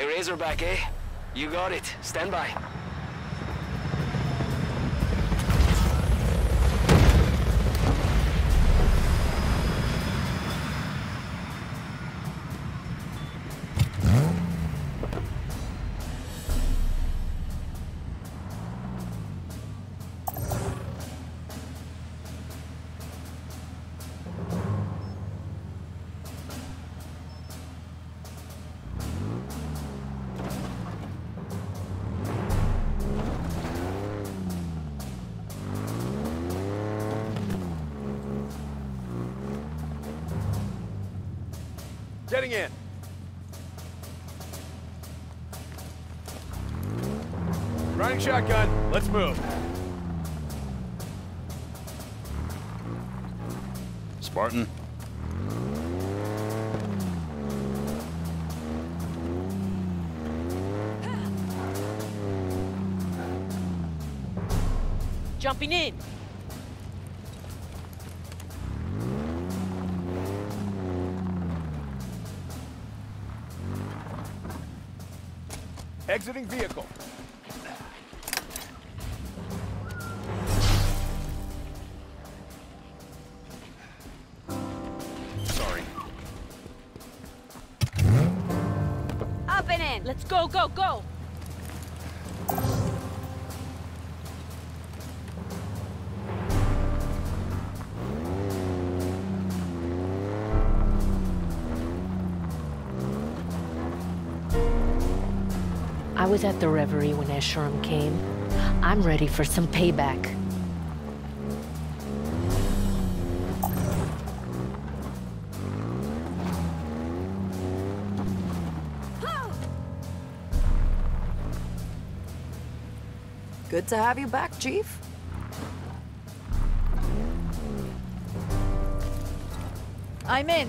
A Razorback, eh? You got it. Stand by. Exiting vehicle. The Reverie when Escharum came. I'm ready for some payback. Good to have you back, Chief. I'm in.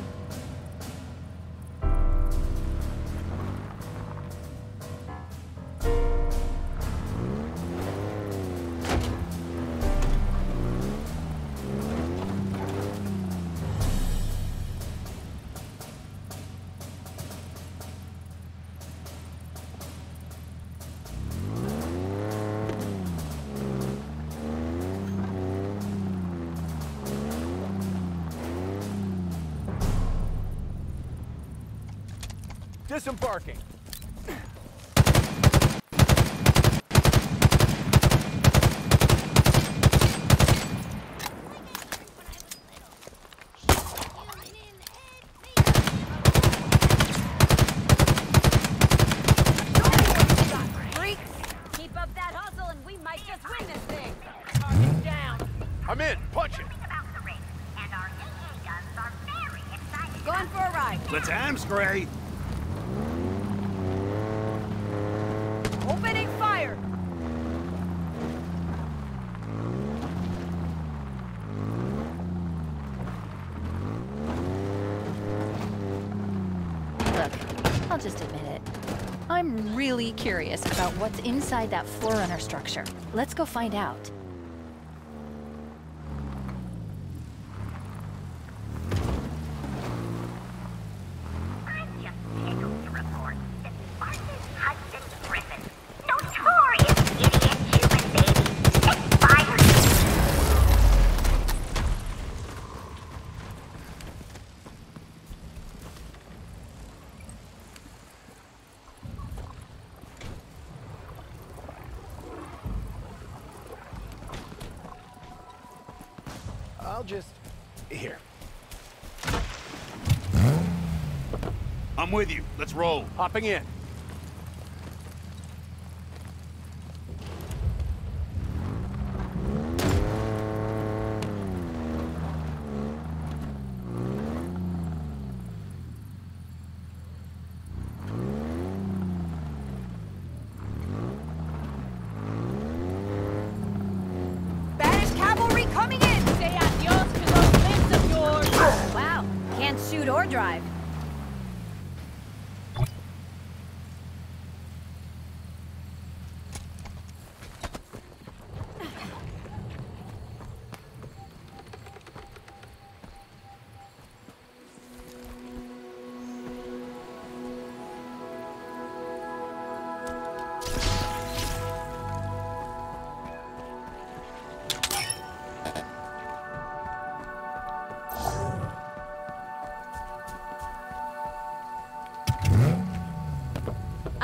Disembarking. Freaks! Keep up that hustle and we might just win this thing. down. I'm in. Punch it. Going for a ride. Let's Amscray! Opening fire. Look, I'll just admit it. I'm really curious about what's inside that Forerunner structure. Let's go find out. I'm with you. Let's roll. Hopping in.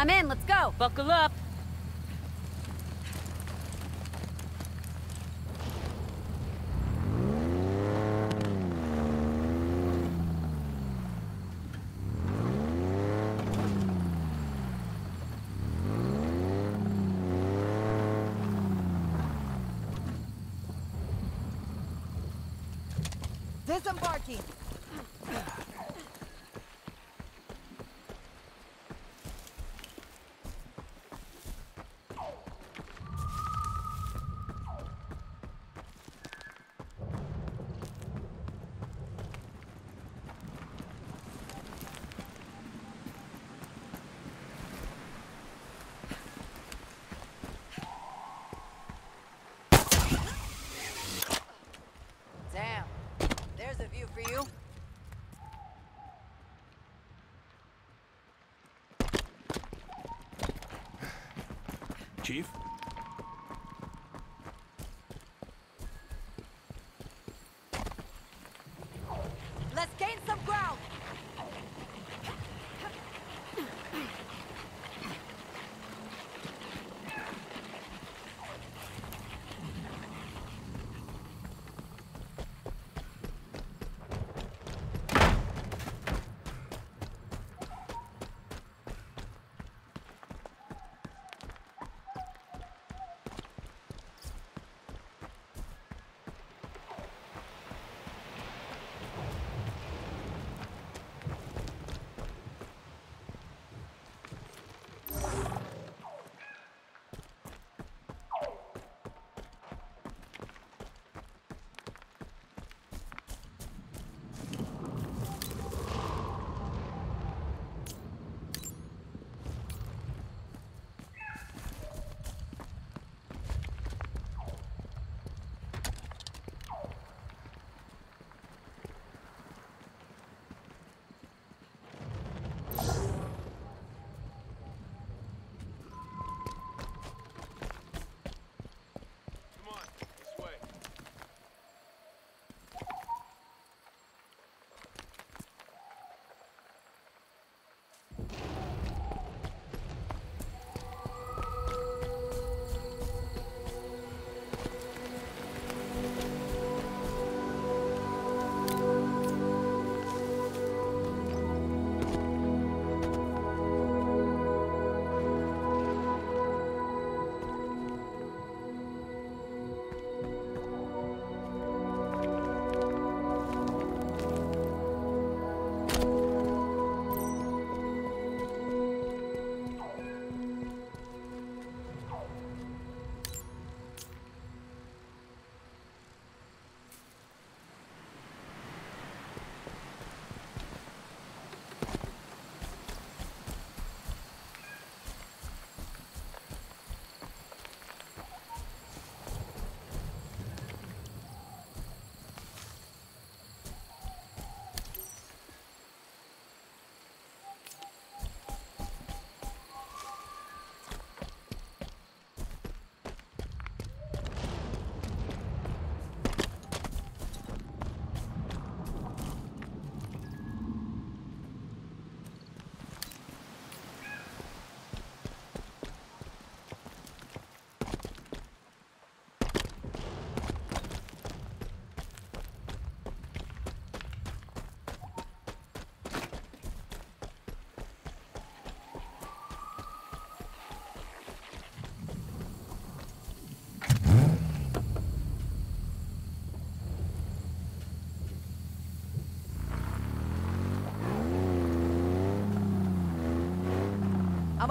I'm in, let's go. Buckle up.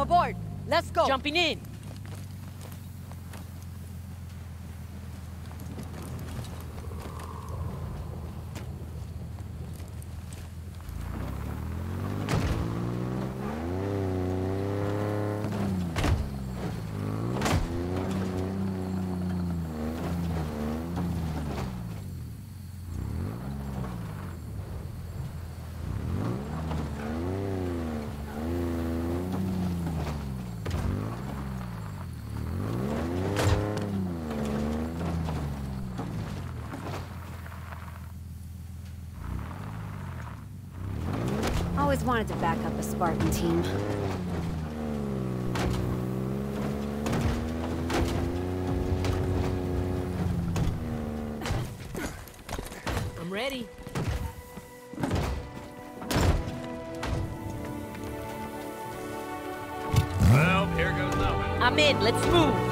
Aboard! Let's go! Jumping in! always wanted to back up a Spartan team. I'm ready. Well, here goes nothing. I'm in. Let's move.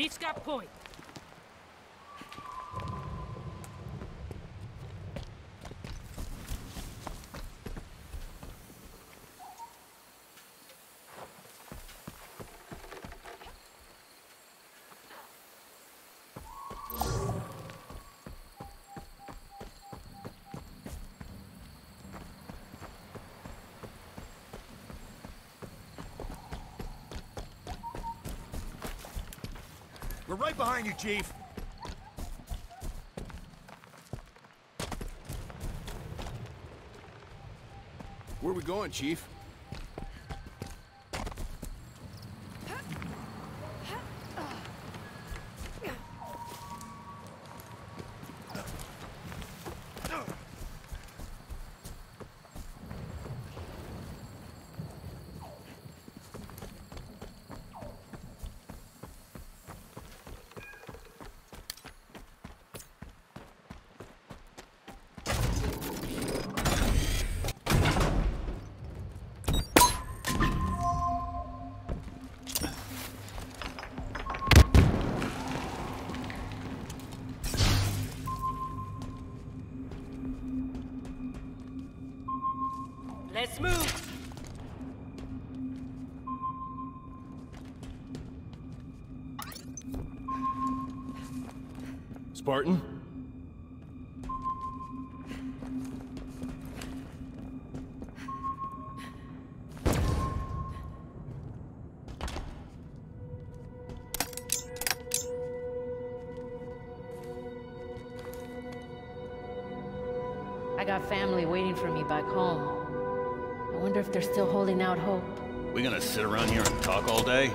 Chief's got point. You, Chief. Where are we going, Chief? Spartan? I got family waiting for me back home. I wonder if they're still holding out hope. We gonna sit around here and talk all day?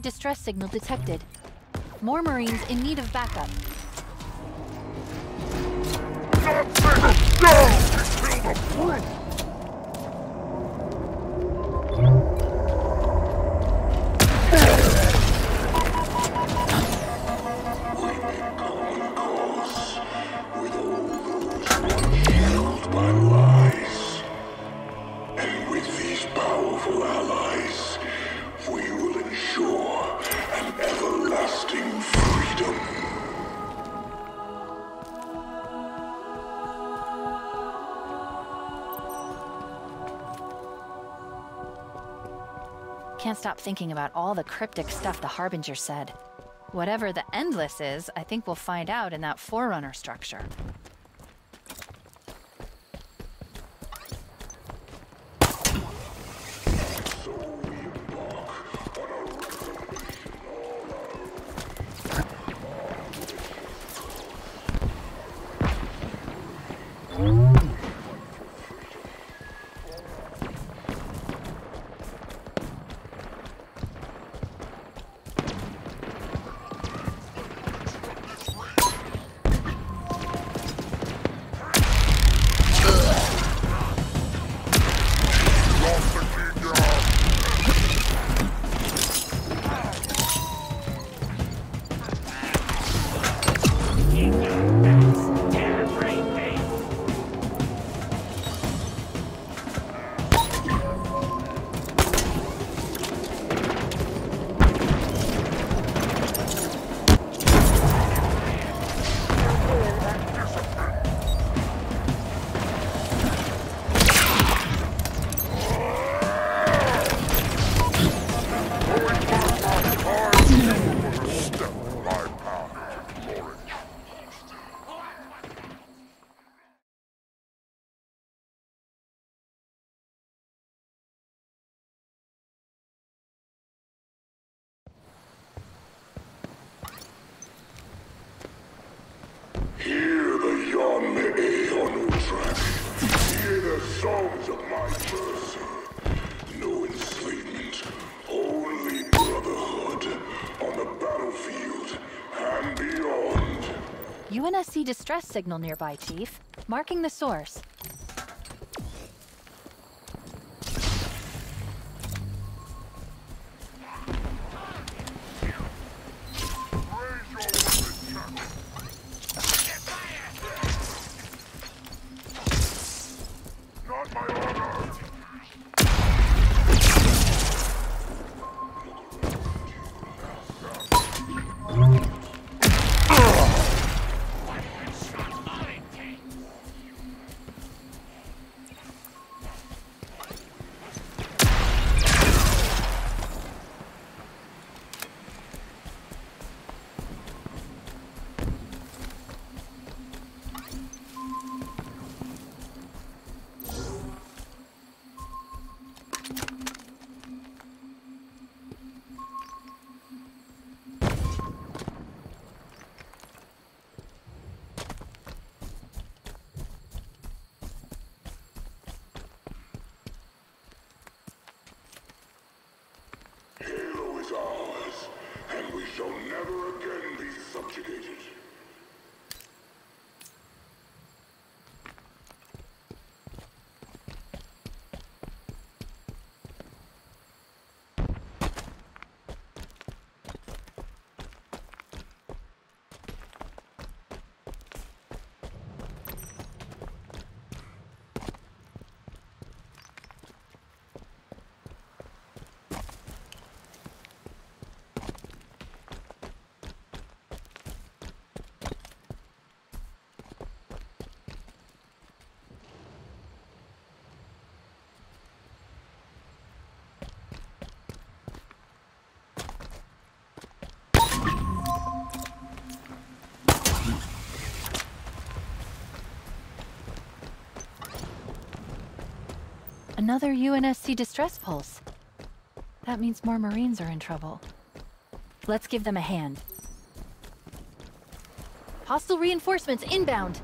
Distress signal detected. More Marines in need of backup. with thinking about all the cryptic stuff the Harbinger said. Whatever the Endless is, I think we'll find out in that Forerunner structure. UNSC distress signal nearby, Chief. Marking the source. Ours, and we shall never again Another UNSC distress pulse. That means more Marines are in trouble. Let's give them a hand. Hostile reinforcements inbound!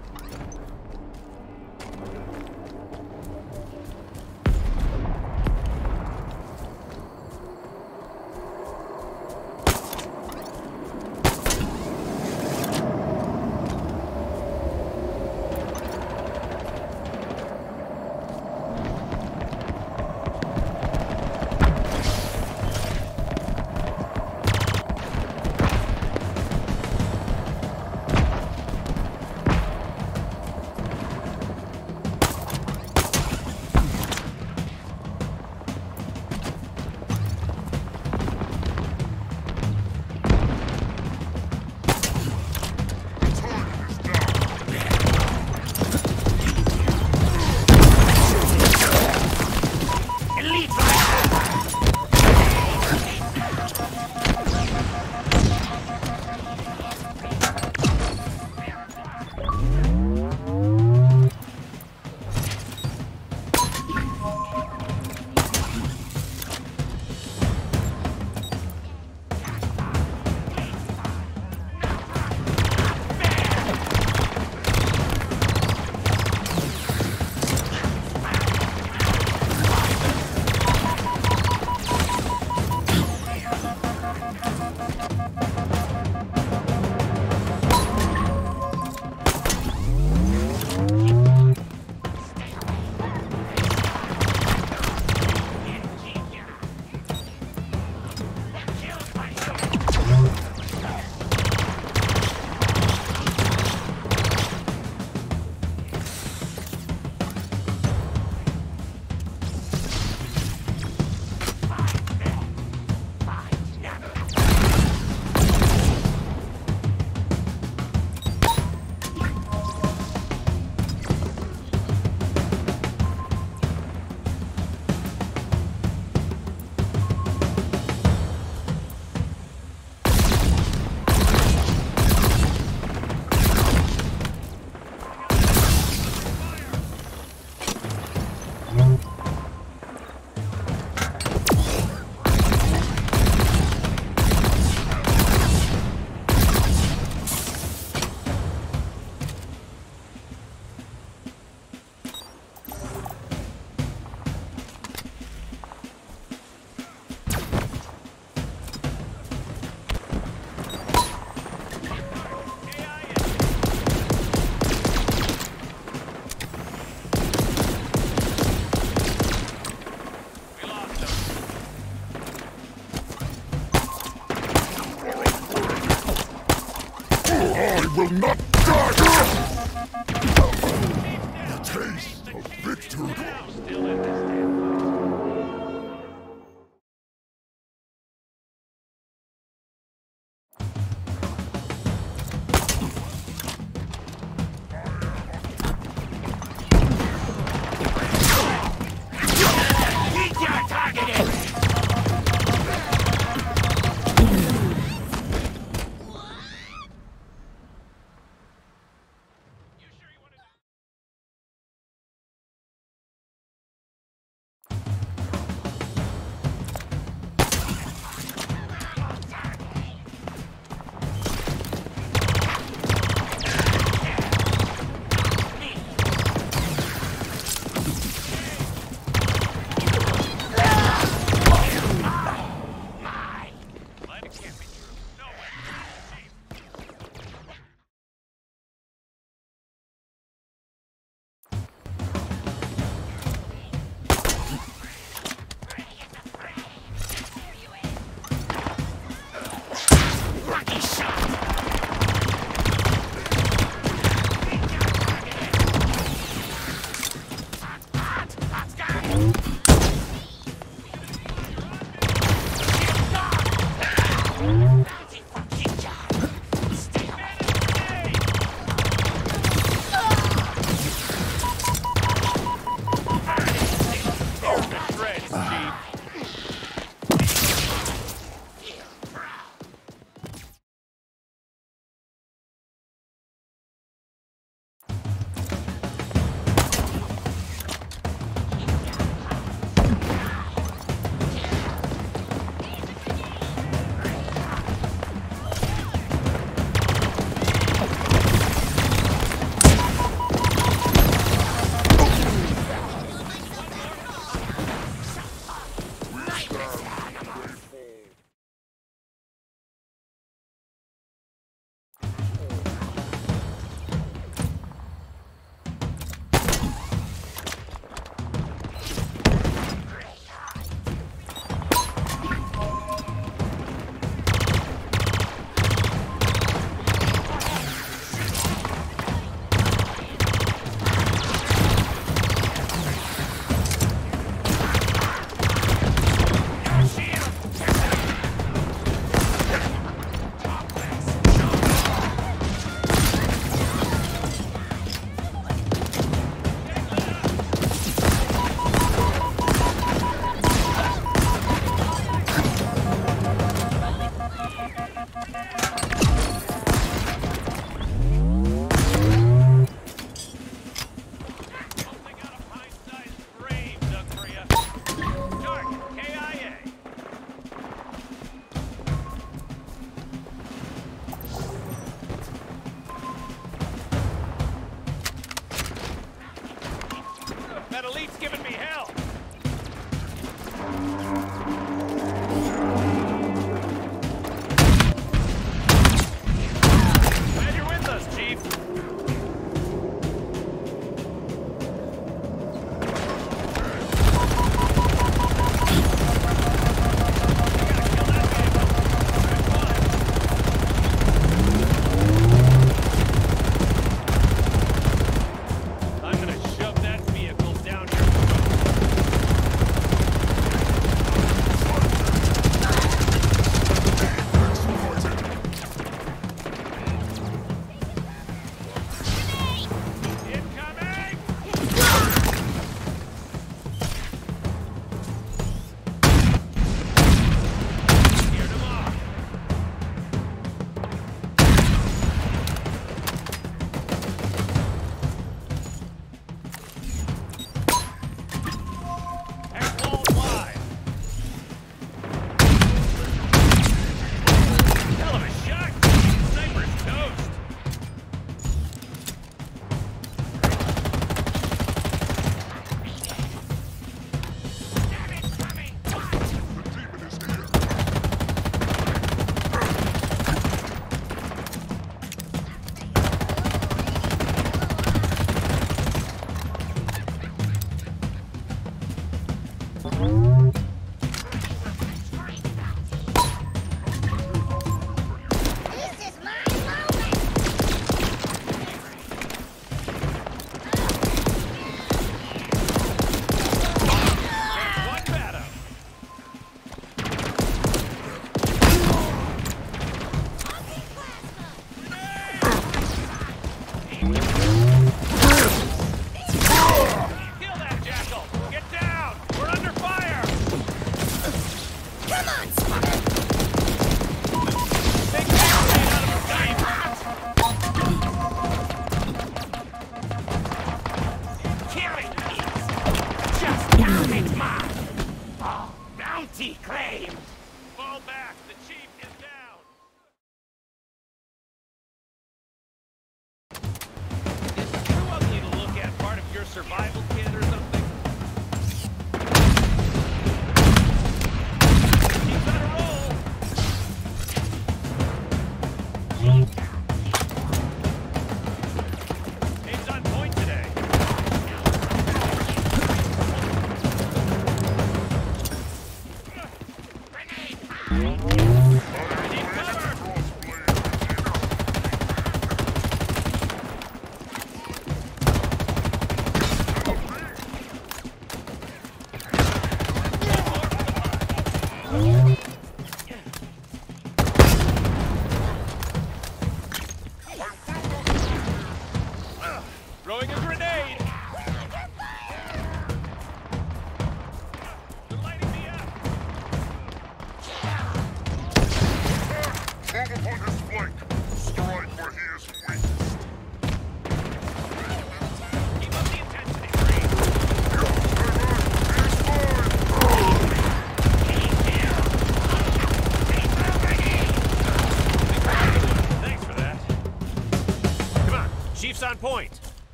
Yeah.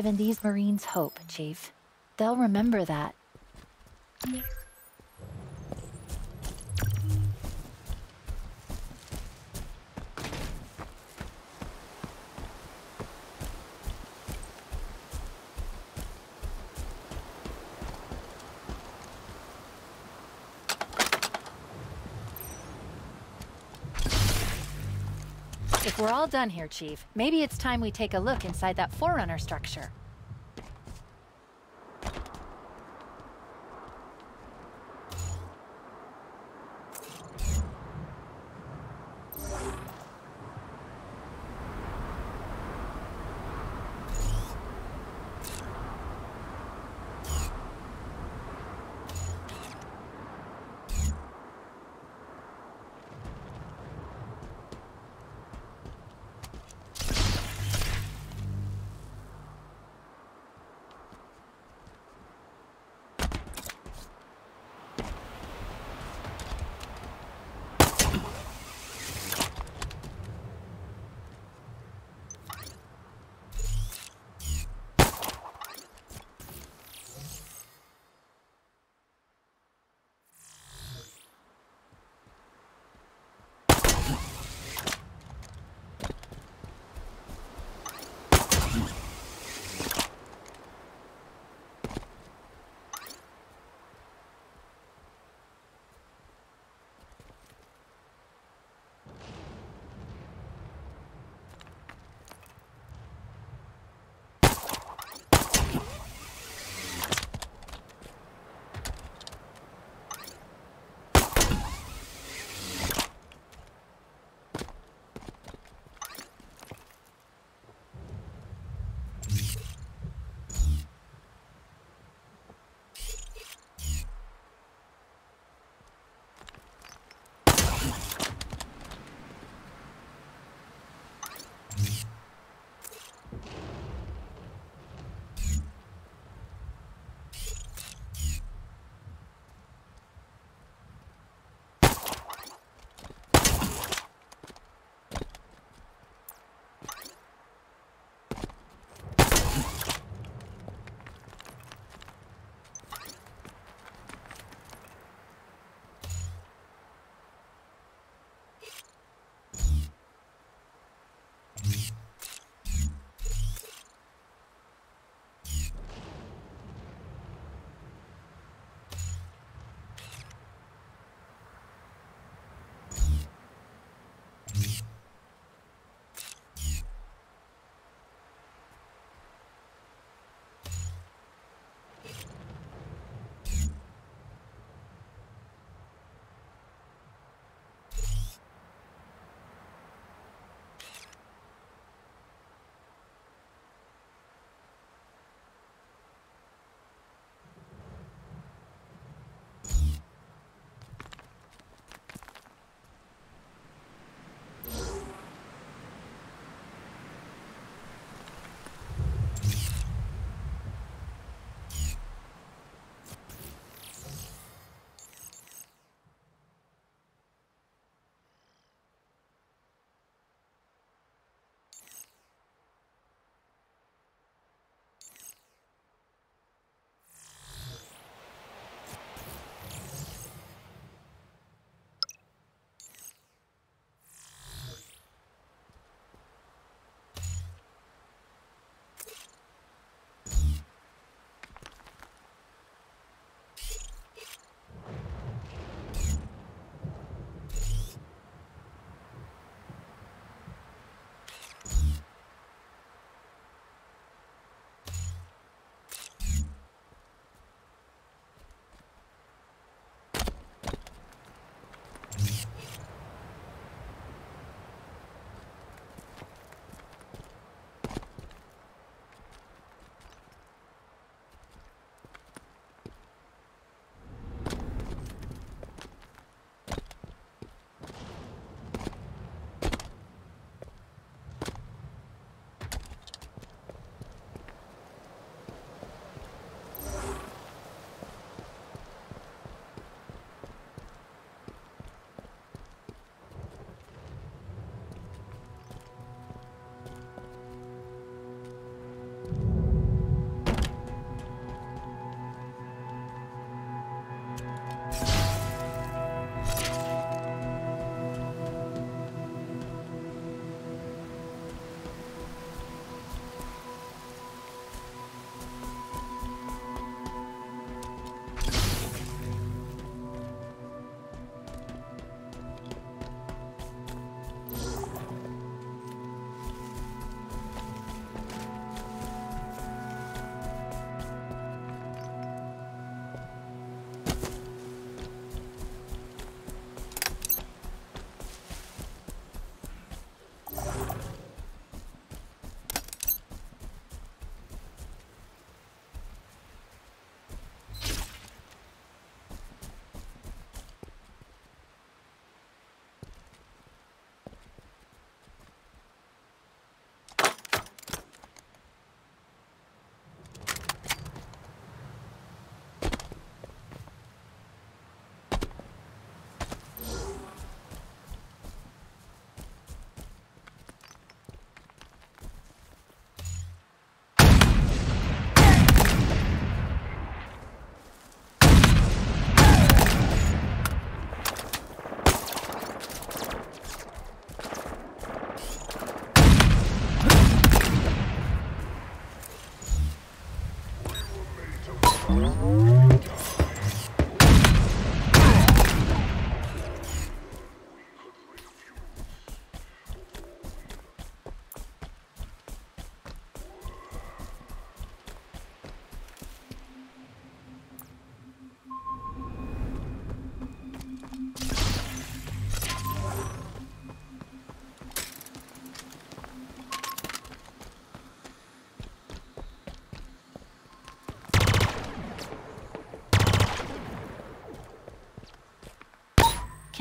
given these Marines hope, Chief. They'll remember that done here, Chief. Maybe it's time we take a look inside that Forerunner structure.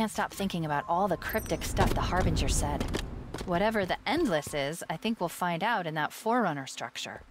Can't stop thinking about all the cryptic stuff the Harbinger said. Whatever the Endless is, I think we'll find out in that Forerunner structure.